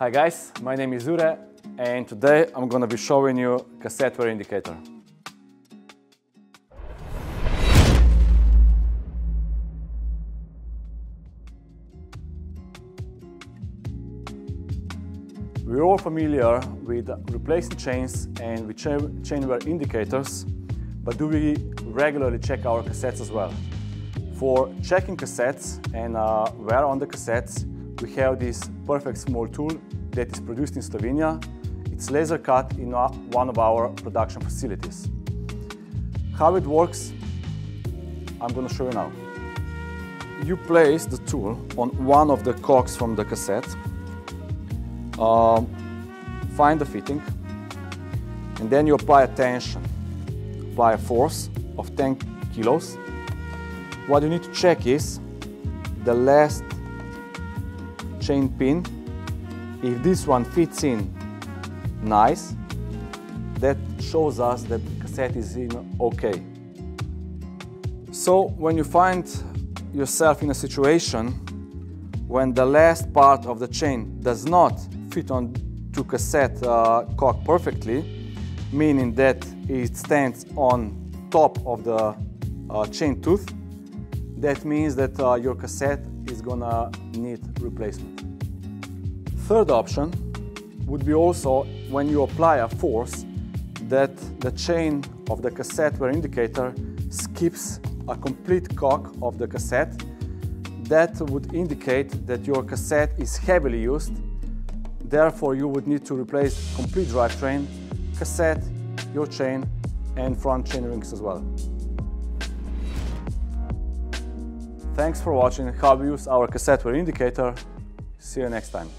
Hi guys, my name is Ure and today I'm going to be showing you cassette wear indicator. We're all familiar with replacing chains and with chain wear indicators, but do we regularly check our cassettes as well? For checking cassettes and uh, wear on the cassettes, we have this perfect small tool that is produced in Slovenia. It's laser cut in one of our production facilities. How it works, I'm to show you now. You place the tool on one of the cogs from the cassette, um, find the fitting, and then you apply a tension, apply a force of 10 kilos. What you need to check is the last chain pin. If this one fits in nice, that shows us that the cassette is in okay. So when you find yourself in a situation when the last part of the chain does not fit on to cassette uh, cog perfectly, meaning that it stands on top of the uh, chain tooth, that means that uh, your cassette is gonna need replacement. Third option would be also when you apply a force that the chain of the cassette wear indicator skips a complete cog of the cassette. That would indicate that your cassette is heavily used. Therefore, you would need to replace complete drivetrain, cassette, your chain, and front chain rings as well. Thanks for watching how we use our cassette wear indicator. See you next time.